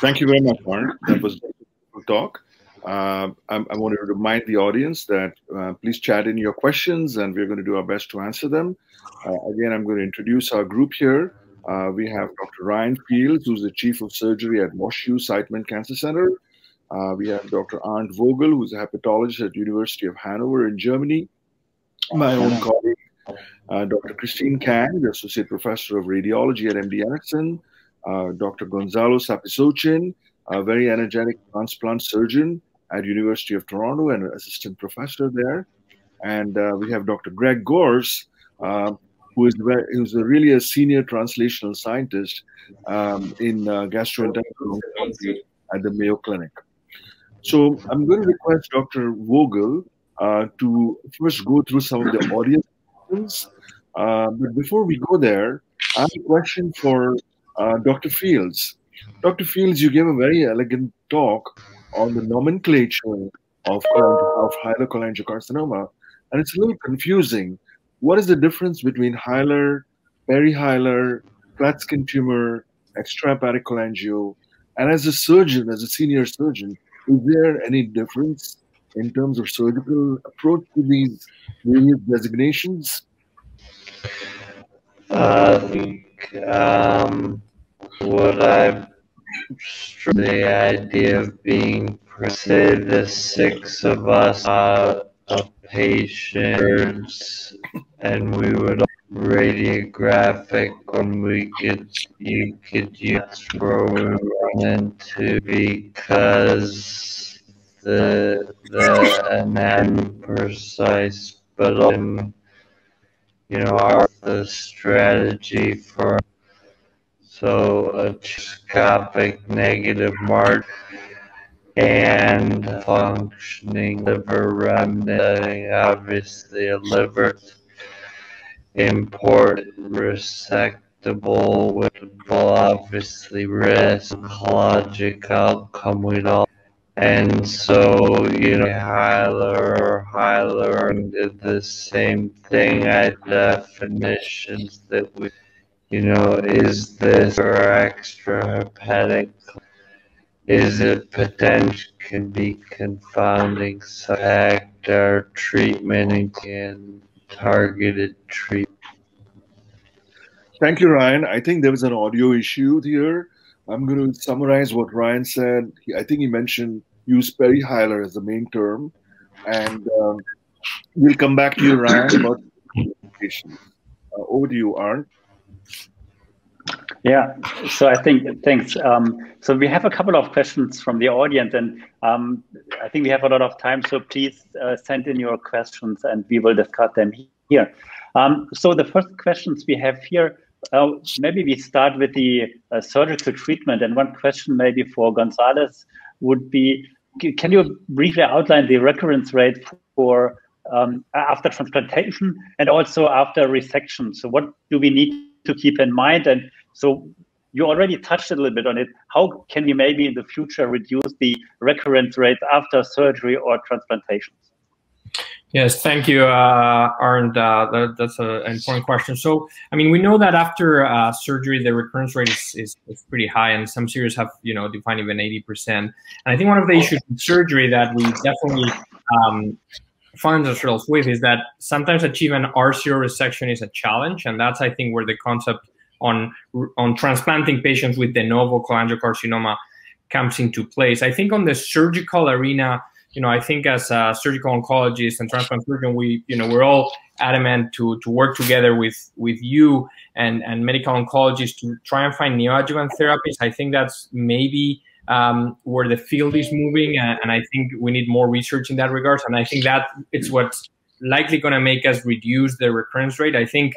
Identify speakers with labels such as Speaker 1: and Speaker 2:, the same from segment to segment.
Speaker 1: Thank you very much, Arndt. That was a talk. Uh, I, I want to remind the audience that uh, please chat in your questions and we're going to do our best to answer them. Uh, again, I'm going to introduce our group here. Uh, we have Dr. Ryan Fields, who's the Chief of Surgery at WashU Siteman Cancer Center. Uh, we have Dr. Arndt Vogel, who's a hepatologist at University of Hanover in Germany. My own colleague, uh, Dr. Christine Kang, the Associate Professor of Radiology at MD Anderson. Dr. Gonzalo Sapisochin, a very energetic transplant surgeon at University of Toronto and an assistant professor there. And uh, we have Dr. Greg Gores, uh, who is who's a really a senior translational scientist um, in uh, gastrointestinal at the Mayo Clinic. So I'm going to request Dr. Vogel uh, to first go through some of the audience questions. Uh, but before we go there, I have a question for uh, Dr. Fields. Dr. Fields, you gave a very elegant talk on the nomenclature of, of hilar cholangiocarcinoma, and it's a little confusing. What is the difference between hilar, perihilar, Klatskin tumor, extrahepatic? And as a surgeon, as a senior surgeon, is there any difference in terms of surgical approach to these various designations?
Speaker 2: Uh, I think um, what I've the idea of being, se, the six of us, uh, a patient, and we would radiographic when we could you could use where we into because the the anatomy precise but um, you know our the strategy for so a endoscopic negative mark and functioning liver remnant, obviously a liver. Import resectable with obviously risk oncologic outcome we all and so you know hilar hilar did the same thing. At definitions that we you know, is this or extrahepatic? Is it potential can be confounding factor treatment and targeted treatment?
Speaker 1: Thank you, Ryan. I think there was an audio issue here. I'm going to summarize what Ryan said. I think he mentioned use perihilar as the main term, and um, we'll come back to you, Ryan, about uh, over to you, Arndt.
Speaker 3: Yeah, so I think thanks. Um, so we have a couple of questions from the audience, and um, I think we have a lot of time. So please uh, send in your questions, and we will discuss them here. Um, so the first questions we have here, uh, maybe we start with the uh, surgical treatment, and one question maybe for Gonzalez would be: Can you briefly outline the recurrence rate for um, after transplantation and also after resection? So what do we need to keep in mind? And so you already touched a little bit on it. How can we maybe in the future reduce the recurrence rate after surgery or transplantations?
Speaker 4: Yes, thank you, uh, Arndt. Uh, that, that's a, an important question. So, I mean, we know that after uh, surgery, the recurrence rate is, is, is, pretty high, and some series have, you know, defined even 80%. And I think one of the issues with surgery that we definitely um, find ourselves with is that sometimes achieving R0 resection is a challenge, and that's, I think, where the concept on on transplanting patients with de novo cholangiocarcinoma comes into place. I think on the surgical arena, you know, I think as a surgical oncologist and transplant surgeon, we, you know, we're all adamant to to work together with with you and and medical oncologists to try and find neoadjuvant therapies. I think that's maybe um, where the field is moving, and, and I think we need more research in that regards. And I think that it's what's likely going to make us reduce the recurrence rate. I think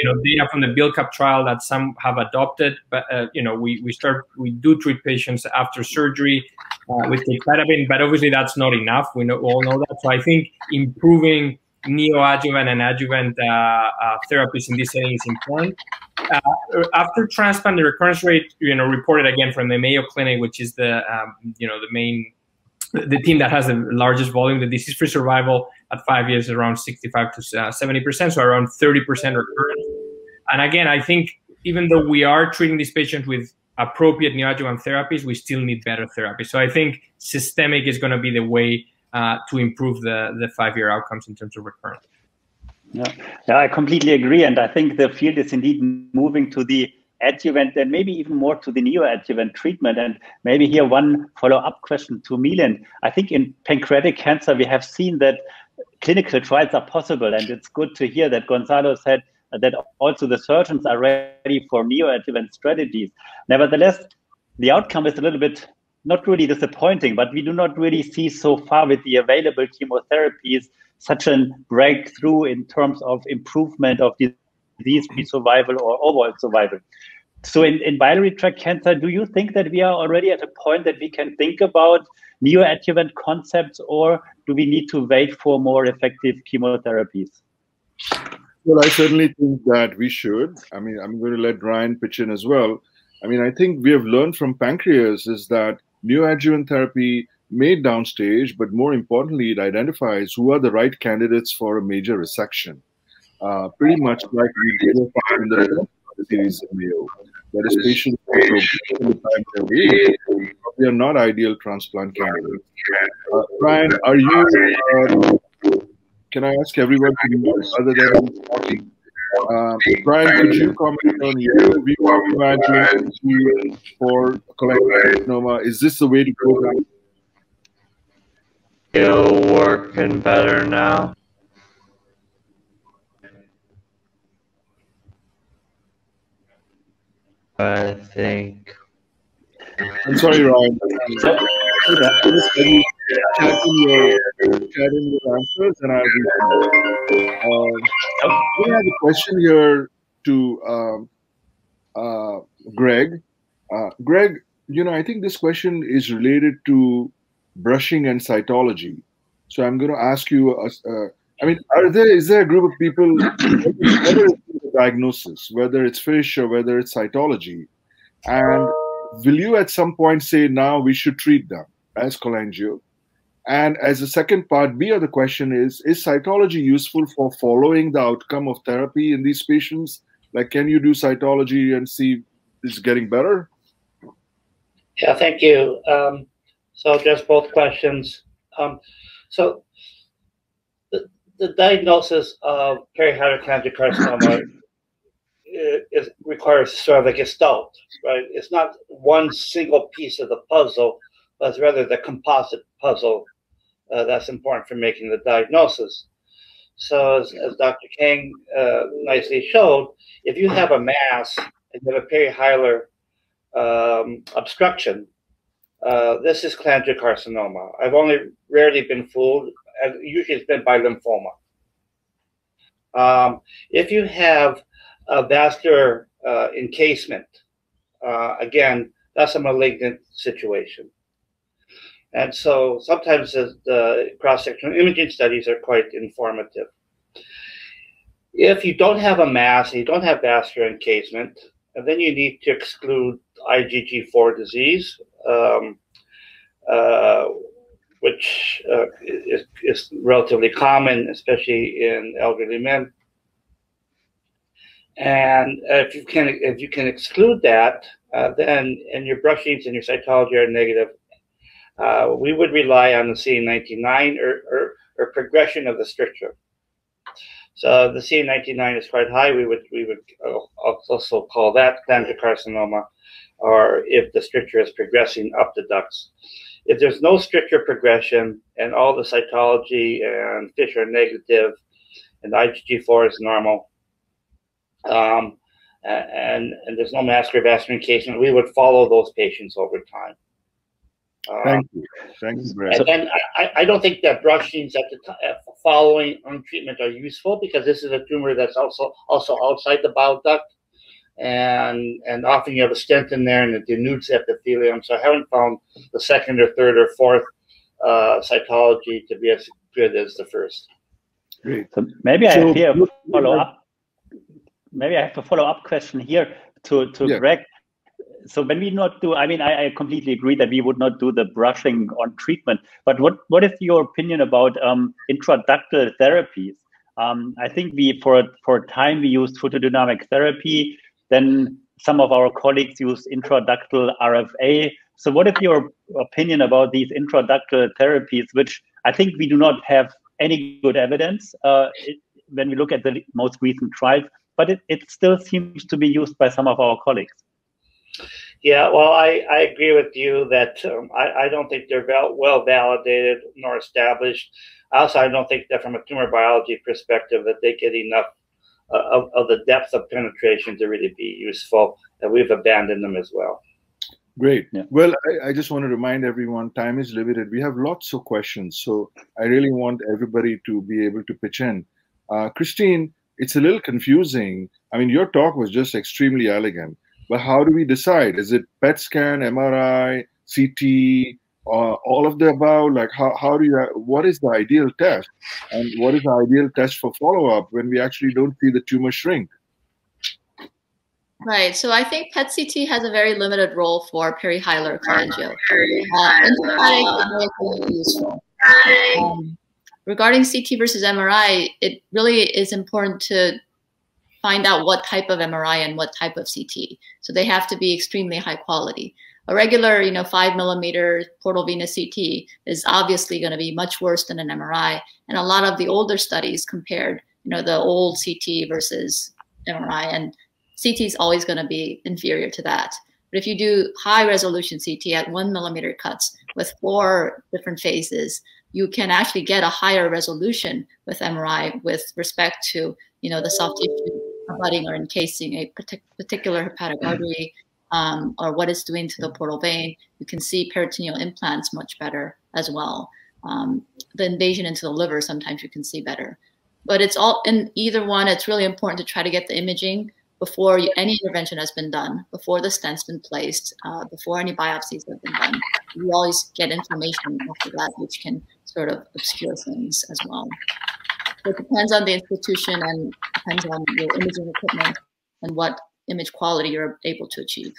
Speaker 4: you know data from the BILCAP trial that some have adopted, but uh, you know we we start we do treat patients after surgery uh, with capecitabine, but obviously that's not enough. We know, all know that. So I think improving neoadjuvant and adjuvant uh, uh, therapies in this setting is important. Uh, after transplant, the recurrence rate, you know, reported again from the Mayo Clinic, which is the um, you know the main the team that has the largest volume, the disease-free survival at five years around 65 to 70%, uh, so around 30% recurrence. And again, I think even though we are treating these patients with appropriate neoadjuvant therapies, we still need better therapy. So I think systemic is going to be the way uh, to improve the, the five-year outcomes in terms of recurrence.
Speaker 3: Yeah. yeah, I completely agree. And I think the field is indeed moving to the adjuvant and maybe even more to the neoadjuvant treatment. And maybe here one follow-up question to Milind. I think in pancreatic cancer, we have seen that clinical trials are possible. And it's good to hear that Gonzalo said that also the surgeons are ready for neoadjuvant strategies. Nevertheless, the outcome is a little bit not really disappointing, but we do not really see so far with the available chemotherapies such a breakthrough in terms of improvement of disease-free survival or overall survival. So in, in biliary tract cancer, do you think that we are already at a point that we can think about neoadjuvant concepts or do we need to wait for more effective chemotherapies?
Speaker 1: Well, I certainly think that we should. I mean, I'm going to let Ryan pitch in as well. I mean, I think we have learned from pancreas is that neoadjuvant therapy made downstage, but more importantly, it identifies who are the right candidates for a major resection. Uh, pretty much like we did in the series in Mayo. That is, patients they are not ideal transplant candidates. Uh, Ryan, are you? Uh, can I ask everyone other than talking? Uh, Brian, could you comment on your view of adjuvant for cholangiocarcinoma? Is this the way to go?
Speaker 2: Still working better now. I think.
Speaker 1: I'm sorry, Ryan. Chat in your chat in your answers, and I'll read them. Um, we have a question here to um, uh, Greg. Uh, Greg, you know, I think this question is related to brushing and cytology. So I'm going to ask you. Uh, uh, I mean, are there is there a group of people, whether it's diagnosis, whether it's FISH or whether it's cytology, and will you at some point say now we should treat them as cholangio? And as a second part B of the question is, is cytology useful for following the outcome of therapy in these patients? Like, can you do cytology and see is getting better?
Speaker 5: Yeah, thank you. Um, so just both questions. Um, so the, the diagnosis of perihilar cholangiocarcinoma is, requires sort of a gestalt, right? It's not one single piece of the puzzle, but rather the composite puzzle uh, that's important for making the diagnosis. So as, as Dr. Kang uh, nicely showed, if you have a mass and you have a perihilar um, obstruction, uh, this is cholangiocarcinoma. I've only rarely been fooled. and Usually it's been by lymphoma. Um, if you have a vascular uh, encasement, uh, again, that's a malignant situation. And so sometimes the, the cross-sectional imaging studies are quite informative. If you don't have a mass, you don't have vascular encasement, and then you need to exclude IgG4 disease, um, uh, which uh, is, is, relatively common, especially in elderly men. And if you can if you can exclude that, uh, then and your brushings and your cytology are negative, uh, we would rely on the CA19-9 or, or, or, progression of the stricture. So the CA19-9 is quite high. We would we would also call that cholangiocarcinoma or if the stricture is progressing up the ducts. If there's no stricture progression and all the cytology and FISH are negative and IgG4 is normal, um, and, and there's no vascular encasement, we would follow those patients over time.
Speaker 1: Um, Thank you. Thank you, Brad.
Speaker 5: And, and I, I don't think that brushings at the t- following on treatment are useful because this is a tumor that's also also outside the bile duct and and often you have a stent in there and it denudes epithelium. So I haven't found the second or third or fourth uh, cytology to be as good as the first.
Speaker 3: Great. So maybe I have here a follow up. Maybe I have a follow up question here to to yeah. Greg. So when we not do, I mean, I, I, completely agree that we would not do the brushing on treatment. But what what is your opinion about um, intraductal therapies? Um, I think we for for a time we used photodynamic therapy then some of our colleagues use intraductal RFA. So, what is your opinion about these intraductal therapies, which I think we do not have any good evidence uh, when we look at the most recent trials, but it, it still seems to be used by some of our colleagues.
Speaker 5: Yeah, well, I, I agree with you that um, I, I don't think they're well validated nor established. Also, I don't think that from a tumor biology perspective that they get enough uh, of, of the depth of penetration to really be useful, and we've abandoned them as well.
Speaker 1: Great. Yeah. Well, I, I, just want to remind everyone time is limited. We have lots of questions. So I really want everybody to be able to pitch in. Uh, Christine, it's a little confusing. I mean, your talk was just extremely elegant, but how do we decide? Is it PET scan, MRI, CT, uh, all of the above? Like, how, how do you, what is the ideal test? And what is the ideal test for follow up when we actually don't see the tumor shrink?
Speaker 6: Right. So I think PET CT has a very limited role for perihilar cholangio. Uh, useful. Um, regarding CT versus MRI, it really is important to find out what type of MRI and what type of CT. So they have to be extremely high quality. A regular, you know, five millimeter portal venous CT is obviously going to be much worse than an MRI. And a lot of the older studies compared, you know, the old CT versus MRI and CT is always going to be inferior to that. But if you do high resolution CT at one millimeter cuts with four different phases, you can actually get a higher resolution with MRI with respect to you know the soft tissue budding or encasing a particular hepatic artery um, or what it's doing to the portal vein. You can see peritoneal implants much better as well. Um, the invasion into the liver sometimes you can see better. But it's all in either one. It's really important to try to get the imaging before you, any intervention has been done, before the stent's been placed, uh, before any biopsies have been done. You always get inflammation after that, which can sort of obscure things as well. It depends on the institution and depends on your imaging equipment and what image quality you're able to achieve.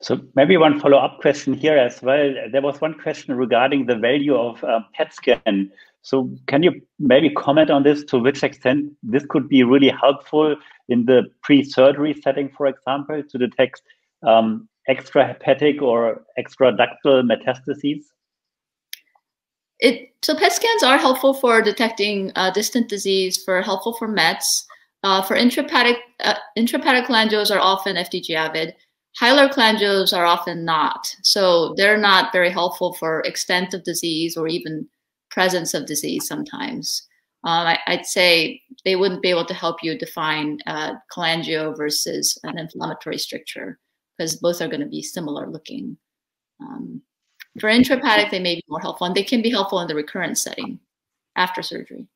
Speaker 3: So maybe one follow-up question here as well. There was one question regarding the value of uh, PET scan so can you maybe comment on this to which extent this could be really helpful in the pre-surgery setting, for example, to detect um, extrahepatic or extraductal metastases?
Speaker 6: It, so PET scans are helpful for detecting uh, distant disease, for helpful for METs. Uh, for intrahepatic, uh, intrahepatic cholangiomas are often FDG avid. Hilar cholangiomas are often not. So they're not very helpful for extent of disease or even presence of disease sometimes. Um, I, would say they wouldn't be able to help you define uh, cholangio versus an inflammatory stricture because both are going to be similar looking. Um, for intrahepatic, they may be more helpful, and they can be helpful in the recurrent setting after surgery.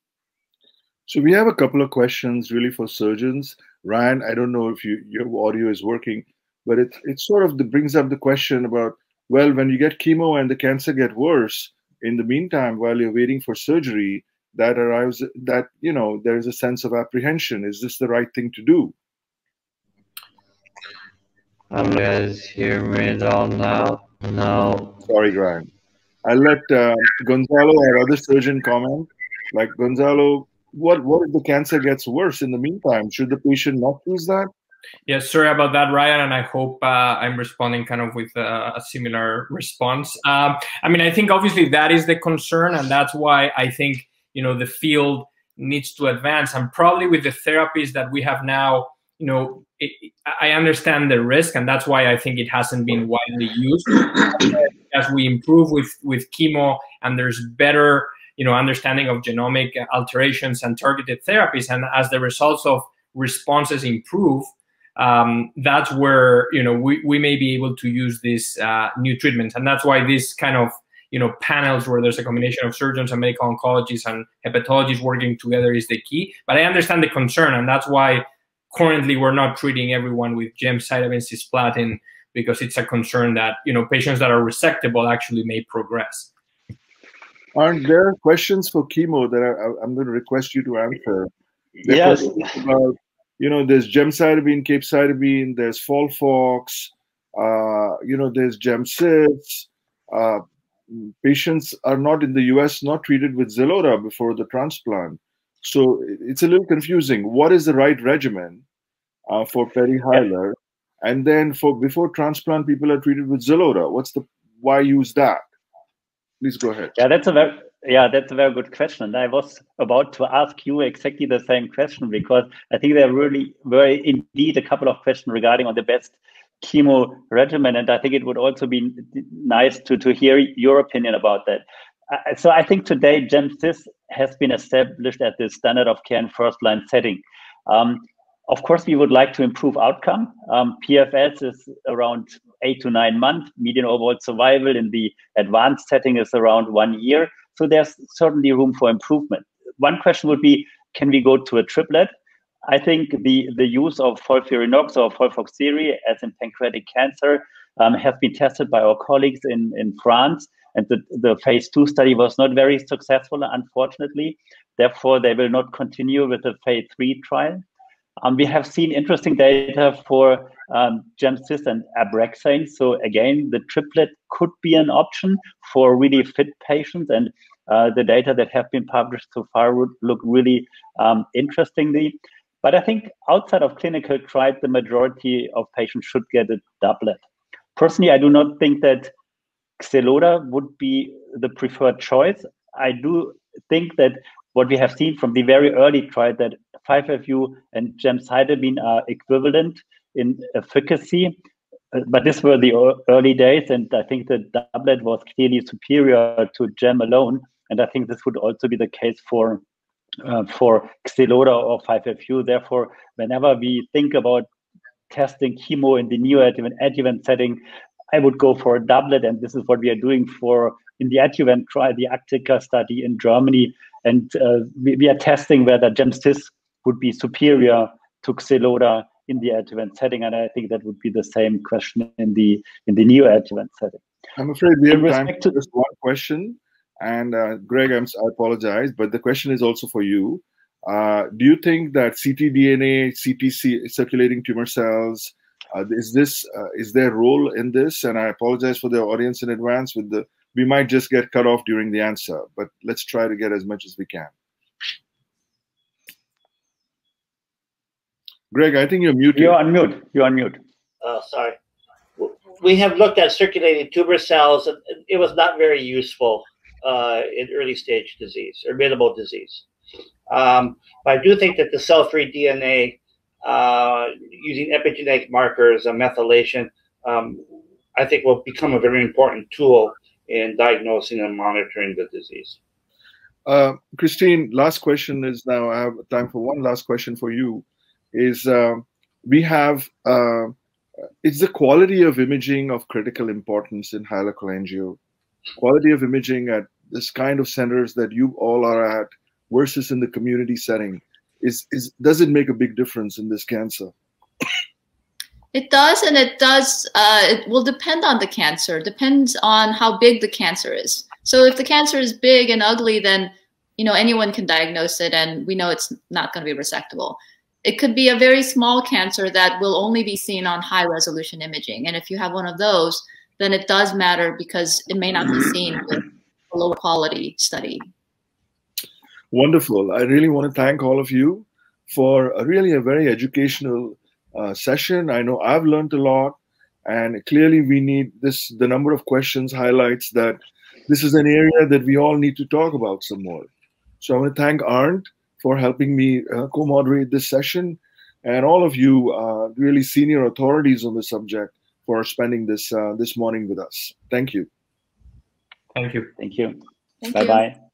Speaker 1: So we have a couple of questions really for surgeons. Ryan, I don't know if you, your audio is working, but it, it sort of brings up the question about, well, when you get chemo and the cancer get worse, in the meantime while you're waiting for surgery that arrives that you know there's a sense of apprehension is this the right thing to do
Speaker 2: um, you guys hear me at all now no.
Speaker 1: Sorry Graham i'll let uh, gonzalo our other surgeon comment. Like gonzalo what what if the cancer gets worse in the meantime? Should the patient not use that?
Speaker 4: Yeah, sorry about that, Ryan, and I hope uh, I'm responding kind of with a, a similar response. Um, I mean, I think obviously that is the concern, and that's why I think you know the field needs to advance, and probably with the therapies that we have now, you know, it, I understand the risk, and that's why I think it hasn't been widely used. As we improve with with chemo, and there's better you know understanding of genomic alterations and targeted therapies, and as the results of responses improve um, that's where you know we, we may be able to use these uh, new treatments and that's why this kind of you know panels where there's a combination of surgeons and medical oncologists and hepatologists working together is the key but i understand the concern and that's why currently we're not treating everyone with gemcitabine cisplatin because it's a concern that you know patients that are resectable actually may progress
Speaker 1: aren't there questions for chemo that I, am going to request you to answer
Speaker 3: yes
Speaker 1: about you know, there's gemcitabine, capecitabine, there's FOLFOX, uh, you know, there's gemcitabine. Uh, patients are not in the US not treated with Xeloda before the transplant. So it's a little confusing. What is the right regimen? uh, for perihilar, and then for before transplant, people are treated with Xeloda. What's the why use that? Please go ahead.
Speaker 3: Yeah, that's a very yeah, that's a very good question. And I was about to ask you exactly the same question because I think there really were indeed a couple of questions regarding on the best chemo regimen, and I think it would also be nice to to hear your opinion about that. Uh, so I think today GemCis has been established at the standard of care in first line setting. Um, of course, we would like to improve outcome. Um, PFS is around eight to nine months. Median overall survival in the advanced setting is around one year. So there's certainly room for improvement. One question would be, can we go to a triplet? I think the, the use of FOLFIRINOX or FOLFOXIRI as in pancreatic cancer um, has been tested by our colleagues in, in France. And the, the phase two study was not very successful, unfortunately. Therefore, they will not continue with the phase three trial. Um, we have seen interesting data for um, GemCis and Abraxane. So again, the triplet could be an option for really fit patients. And uh, the data that have been published so far would look really um, interestingly. But I think outside of clinical trials, the majority of patients should get a doublet. Personally, I do not think that Xeloda would be the preferred choice. I do think that what we have seen from the very early trial that 5FU and gemcitabine are equivalent in efficacy. Uh, but these were the early days, and I think the doublet was clearly superior to gem alone. And I think this would also be the case for uh, for Xeloda or 5FU. Therefore, whenever we think about testing chemo in the neoadjuvant adjuvant setting, I would go for a doublet, and this is what we are doing for in the adjuvant trial, the ACTICA study in Germany, and uh, we, we, are testing whether GemCis would be superior to Xeloda in the adjuvant setting, and I think that would be the same question in the in the neoadjuvant setting.
Speaker 1: I'm afraid we have time to just one question, and uh, Greg, I'm, I apologize, but the question is also for you. Uh, do you think that ctDNA, CTC, circulating tumor cells, is this uh, is their role in this? And I apologize for the audience in advance. With the we might just get cut off during the answer, but let's try to get as much as we can. Greg, I think you're muted.
Speaker 3: You're on mute. You're on mute.
Speaker 5: Oh, sorry. We have looked at circulating tumor cells, and it was not very useful uh, in early stage disease or minimal disease. Um, but I do think that the cell-free DNA uh, using epigenetic markers and methylation, um, I think will become a very important tool in diagnosing and monitoring the disease.
Speaker 1: Uh, Christine, last question is now. I have time for one last question for you is uh, we have uh, it's the quality of imaging of critical importance in hilar cholangio. Quality of imaging at this kind of centers that you all are at versus in the community setting is is does it make a big difference in this cancer?
Speaker 6: It does, and it does. Uh, it will depend on the cancer. Depends on how big the cancer is. So if the cancer is big and ugly, then you know anyone can diagnose it, and we know it's not going to be resectable. It could be a very small cancer that will only be seen on high resolution imaging. And if you have one of those, then it does matter because it may not be seen with a lower quality study.
Speaker 1: Wonderful. I really want to thank all of you for a really a very educational uh, session. I know I've learned a lot, and clearly we need this. The number of questions highlights that this is an area that we all need to talk about some more. So I want to thank Arndt for helping me uh, co-moderate this session, and all of you uh, really senior authorities on the subject for spending this uh, this morning with us. Thank you.
Speaker 4: Thank you.
Speaker 3: Thank you. Bye bye.